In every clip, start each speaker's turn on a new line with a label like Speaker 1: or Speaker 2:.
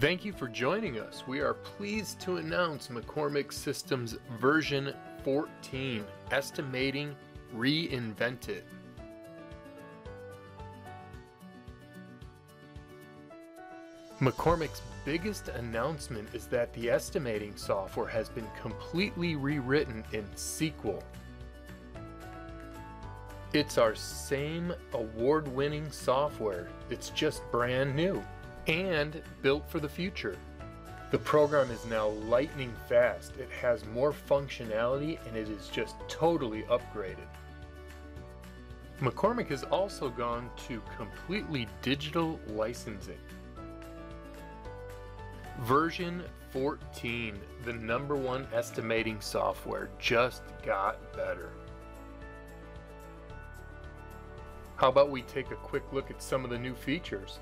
Speaker 1: Thank you for joining us. We are pleased to announce McCormick Systems version 14, Estimating Reinvented. McCormick's biggest announcement is that the estimating software has been completely rewritten in SQL. It's our same award winning software, it's just brand new and built for the future. The program is now lightning fast, it has more functionality, and it is just totally upgraded. McCormick has also gone to completely digital licensing. Version 14, the number one estimating software, just got better. How about we take a quick look at some of the new features?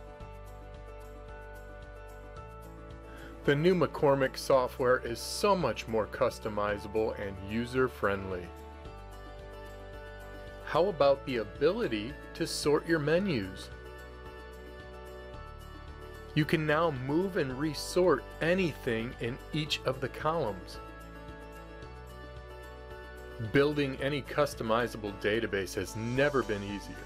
Speaker 1: The new McCormick software is so much more customizable and user-friendly. How about the ability to sort your menus? You can now move and resort anything in each of the columns. Building any customizable database has never been easier.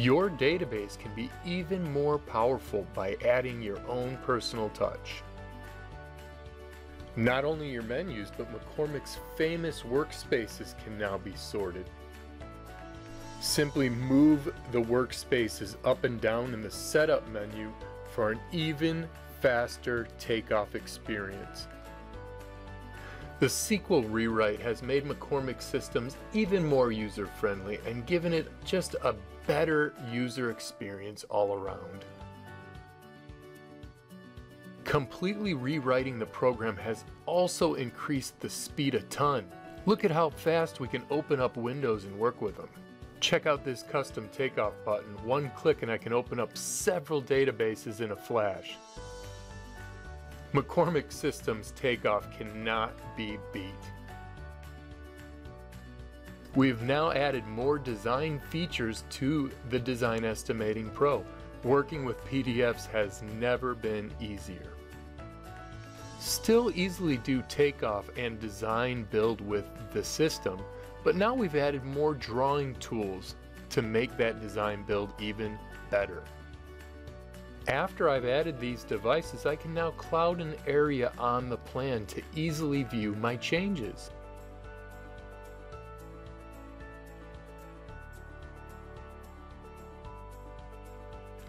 Speaker 1: Your database can be even more powerful by adding your own personal touch. Not only your menus, but McCormick's famous workspaces can now be sorted. Simply move the workspaces up and down in the setup menu for an even faster takeoff experience. The SQL rewrite has made McCormick systems even more user-friendly and given it just a better user experience all around. Completely rewriting the program has also increased the speed a ton. Look at how fast we can open up windows and work with them. Check out this custom takeoff button. One click and I can open up several databases in a flash. McCormick Systems takeoff cannot be beat. We've now added more design features to the Design Estimating Pro. Working with PDFs has never been easier. Still easily do takeoff and design build with the system, but now we've added more drawing tools to make that design build even better. After I've added these devices, I can now cloud an area on the plan to easily view my changes.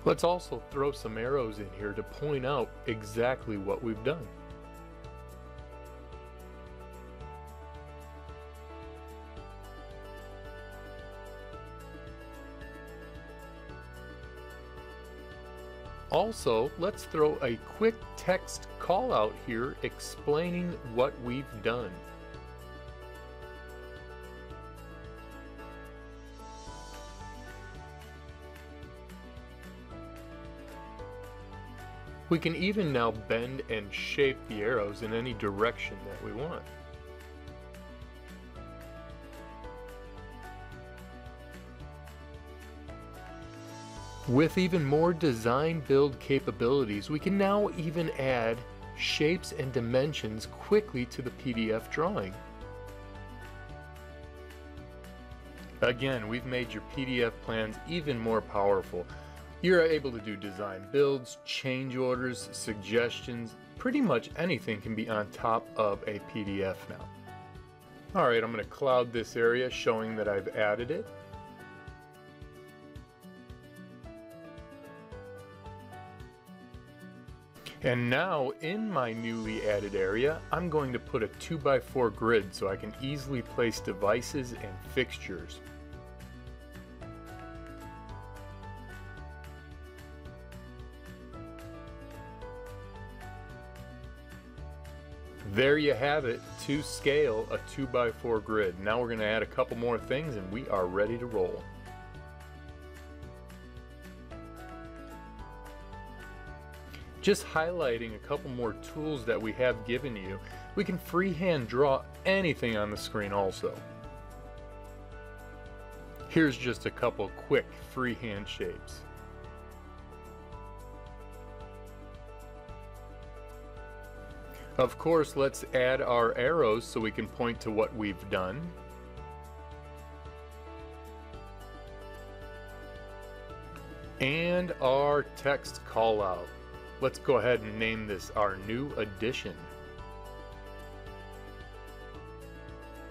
Speaker 1: Let's also throw some arrows in here to point out exactly what we've done. Also, let's throw a quick text call out here explaining what we've done. We can even now bend and shape the arrows in any direction that we want. With even more design build capabilities, we can now even add shapes and dimensions quickly to the PDF drawing. Again, we've made your PDF plans even more powerful. You're able to do design builds, change orders, suggestions, pretty much anything can be on top of a PDF now. Alright, I'm going to cloud this area showing that I've added it. And now in my newly added area, I'm going to put a 2x4 grid so I can easily place devices and fixtures. There you have it, to scale a 2x4 grid. Now we're going to add a couple more things and we are ready to roll. Just highlighting a couple more tools that we have given you, we can freehand draw anything on the screen also. Here's just a couple quick freehand shapes. Of course, let's add our arrows so we can point to what we've done. And our text callout. Let's go ahead and name this our new addition.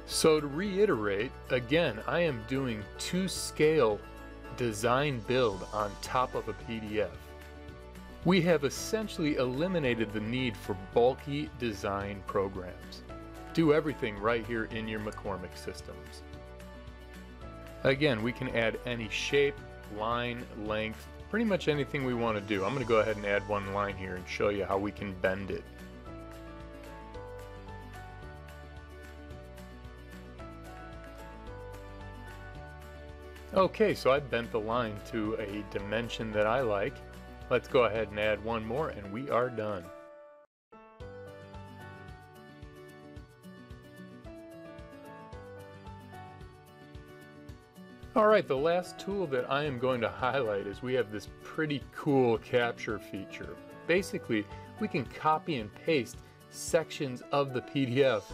Speaker 1: So to reiterate, again, I am doing to scale design build on top of a PDF. We have essentially eliminated the need for bulky design programs. Do everything right here in your McCormick systems. Again, we can add any shape, line, length, pretty much anything we want to do. I'm going to go ahead and add one line here and show you how we can bend it. Okay, so I bent the line to a dimension that I like. Let's go ahead and add one more and we are done. Alright, the last tool that I am going to highlight is we have this pretty cool capture feature. Basically, we can copy and paste sections of the PDF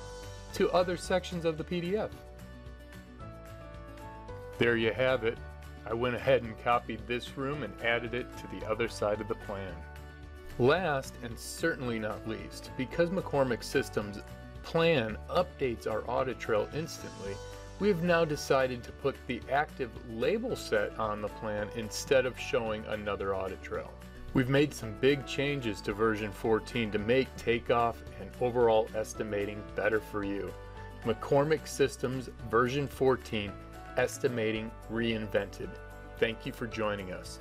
Speaker 1: to other sections of the PDF. There you have it. I went ahead and copied this room and added it to the other side of the plan. Last and certainly not least, because McCormick Systems plan updates our audit trail instantly, we have now decided to put the active label set on the plan instead of showing another audit trail. We've made some big changes to version 14 to make takeoff and overall estimating better for you. McCormick Systems version 14 Estimating Reinvented. Thank you for joining us.